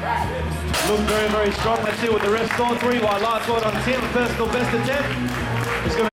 Looked very, very strong. Let's see what the rest scored. Three While last one on 10. Personal best attempt.